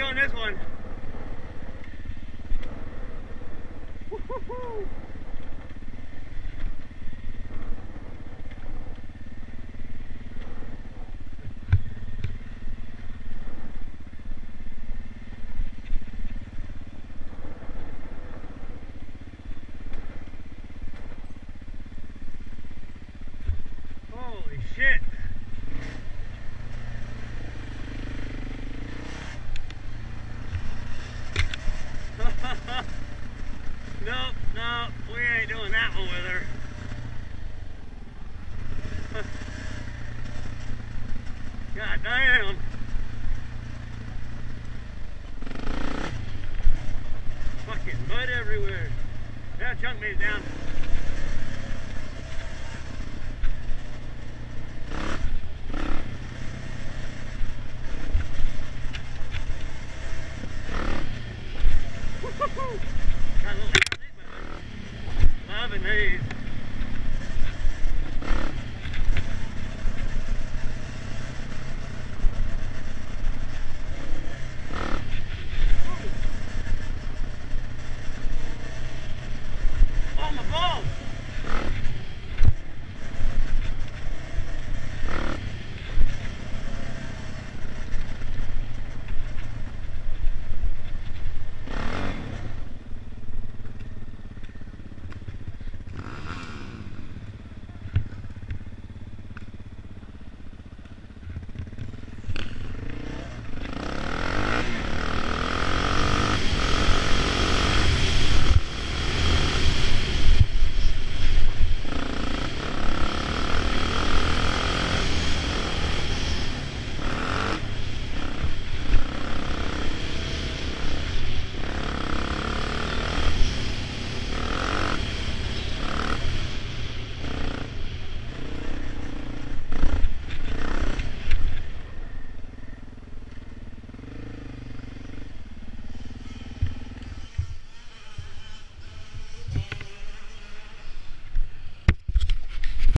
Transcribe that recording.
doing this one. trouble with. God damn. Fucking mud everywhere. Now chunk me down. Got a little